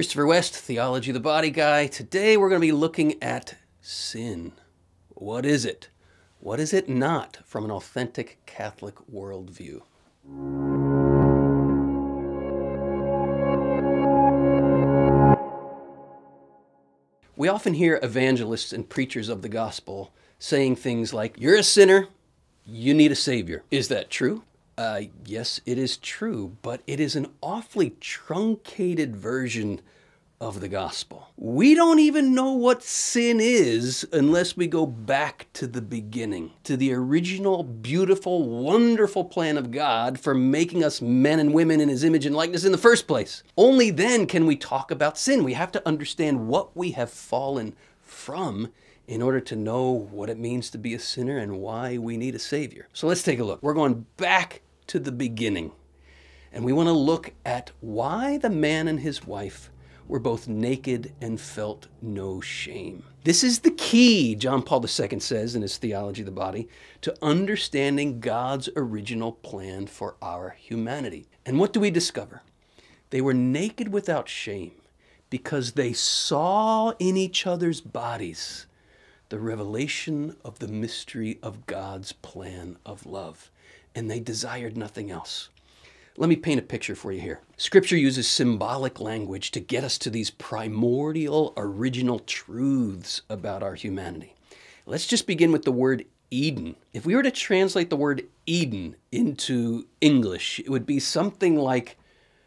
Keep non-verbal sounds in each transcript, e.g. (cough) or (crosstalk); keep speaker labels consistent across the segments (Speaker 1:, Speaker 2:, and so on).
Speaker 1: Christopher West, Theology of the Body Guy. Today we're going to be looking at sin. What is it? What is it not from an authentic Catholic worldview? We often hear evangelists and preachers of the gospel saying things like, You're a sinner, you need a savior. Is that true? Uh, yes, it is true, but it is an awfully truncated version of the gospel. We don't even know what sin is unless we go back to the beginning, to the original, beautiful, wonderful plan of God for making us men and women in His image and likeness in the first place. Only then can we talk about sin. We have to understand what we have fallen from in order to know what it means to be a sinner and why we need a Savior. So let's take a look. We're going back to the beginning. And we want to look at why the man and his wife were both naked and felt no shame. This is the key, John Paul II says in his Theology of the Body, to understanding God's original plan for our humanity. And what do we discover? They were naked without shame because they saw in each other's bodies the revelation of the mystery of God's plan of love and they desired nothing else. Let me paint a picture for you here. Scripture uses symbolic language to get us to these primordial, original truths about our humanity. Let's just begin with the word Eden. If we were to translate the word Eden into English, it would be something like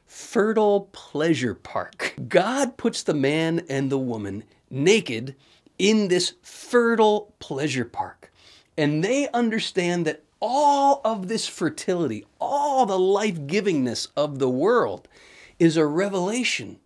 Speaker 1: fertile pleasure park. God puts the man and the woman naked in this fertile pleasure park. And they understand that all of this fertility, all the life givingness of the world is a revelation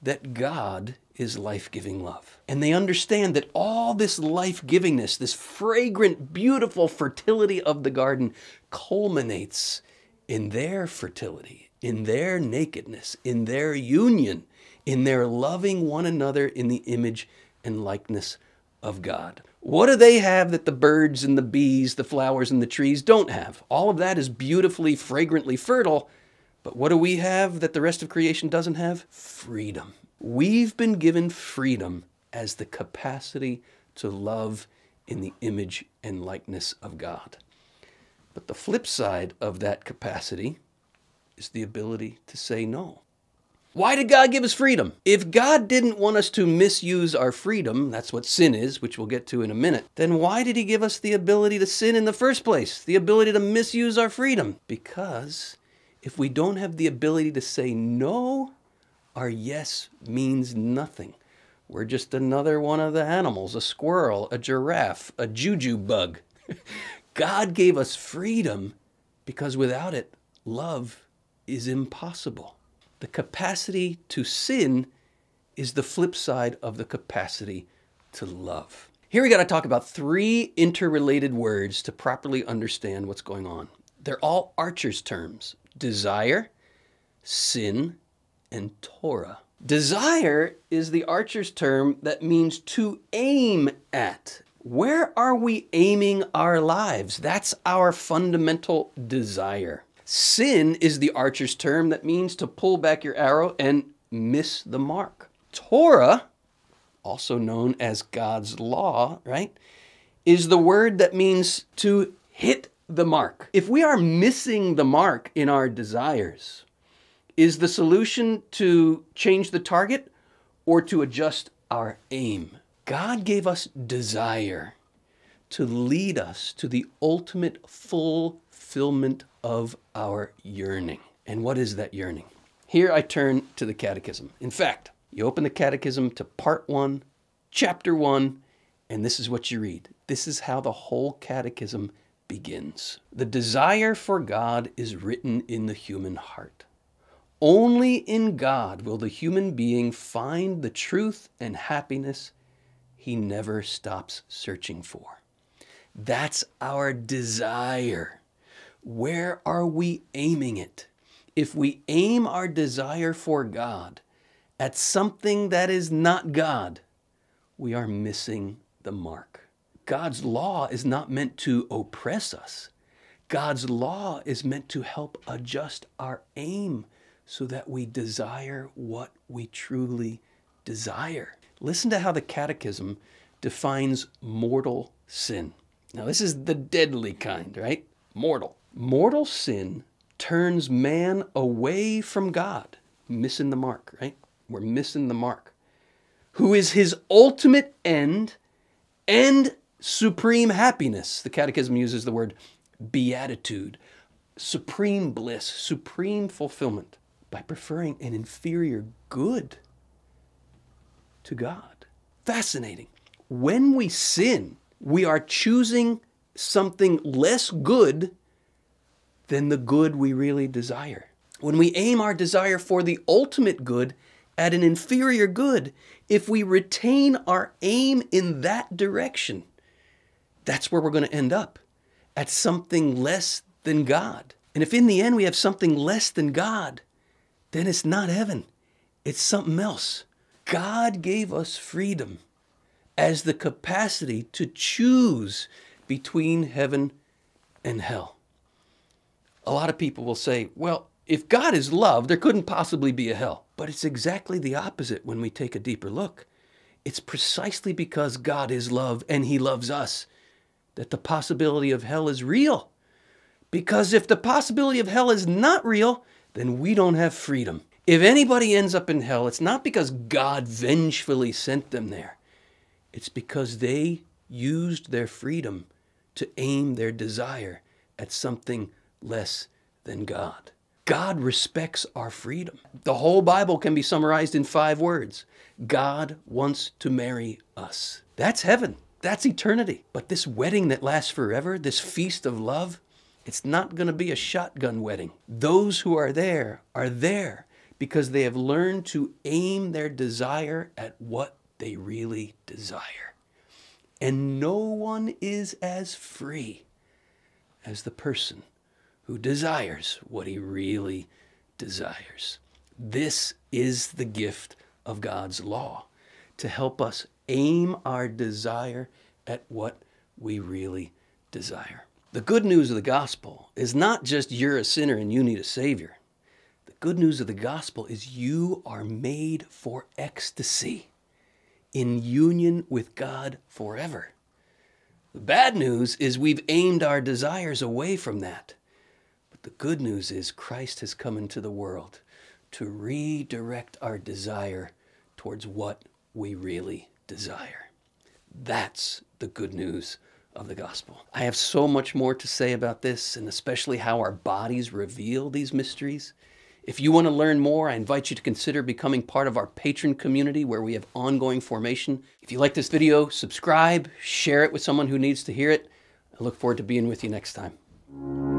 Speaker 1: that God is life giving love. And they understand that all this life givingness, this fragrant, beautiful fertility of the garden, culminates in their fertility, in their nakedness, in their union, in their loving one another in the image and likeness of God. What do they have that the birds and the bees, the flowers and the trees don't have? All of that is beautifully, fragrantly fertile. But what do we have that the rest of creation doesn't have? Freedom. We've been given freedom as the capacity to love in the image and likeness of God. But the flip side of that capacity is the ability to say no. Why did God give us freedom? If God didn't want us to misuse our freedom, that's what sin is, which we'll get to in a minute, then why did He give us the ability to sin in the first place? The ability to misuse our freedom? Because if we don't have the ability to say no, our yes means nothing. We're just another one of the animals a squirrel, a giraffe, a juju bug. (laughs) God gave us freedom because without it, love is impossible. The capacity to sin is the flip side of the capacity to love. Here we got to talk about three interrelated words to properly understand what's going on. They're all Archer's terms desire, sin, and Torah. Desire is the Archer's term that means to aim at. Where are we aiming our lives? That's our fundamental desire. Sin is the archer's term that means to pull back your arrow and miss the mark. Torah, also known as God's law, right, is the word that means to hit the mark. If we are missing the mark in our desires, is the solution to change the target or to adjust our aim? God gave us desire to lead us to the ultimate fulfillment of our yearning. And what is that yearning? Here I turn to the Catechism. In fact, you open the Catechism to Part 1, Chapter 1, and this is what you read. This is how the whole Catechism begins. The desire for God is written in the human heart. Only in God will the human being find the truth and happiness he never stops searching for. That's our desire. Where are we aiming it? If we aim our desire for God at something that is not God, we are missing the mark. God's law is not meant to oppress us. God's law is meant to help adjust our aim so that we desire what we truly desire. Listen to how the Catechism defines mortal sin. Now, this is the deadly kind, right? Mortal. Mortal sin turns man away from God. Missing the mark, right? We're missing the mark. Who is his ultimate end and supreme happiness. The Catechism uses the word beatitude, supreme bliss, supreme fulfillment by preferring an inferior good to God. Fascinating. When we sin, we are choosing something less good than the good we really desire. When we aim our desire for the ultimate good at an inferior good, if we retain our aim in that direction, that's where we're going to end up at something less than God. And if in the end we have something less than God, then it's not heaven, it's something else. God gave us freedom as the capacity to choose between heaven and hell. A lot of people will say, well, if God is love, there couldn't possibly be a hell. But it's exactly the opposite when we take a deeper look. It's precisely because God is love and He loves us that the possibility of hell is real. Because if the possibility of hell is not real, then we don't have freedom. If anybody ends up in hell, it's not because God vengefully sent them there. It's because they used their freedom to aim their desire at something less than God. God respects our freedom. The whole Bible can be summarized in five words God wants to marry us. That's heaven. That's eternity. But this wedding that lasts forever, this feast of love, it's not going to be a shotgun wedding. Those who are there are there because they have learned to aim their desire at what they really desire. And no one is as free as the person who desires what he really desires. This is the gift of God's law to help us aim our desire at what we really desire. The good news of the gospel is not just you're a sinner and you need a savior. The good news of the gospel is you are made for ecstasy in union with God forever. The bad news is we've aimed our desires away from that. But the good news is Christ has come into the world to redirect our desire towards what we really desire. That's the good news of the gospel. I have so much more to say about this, and especially how our bodies reveal these mysteries. If you want to learn more, I invite you to consider becoming part of our patron community where we have ongoing formation. If you like this video, subscribe, share it with someone who needs to hear it. I look forward to being with you next time.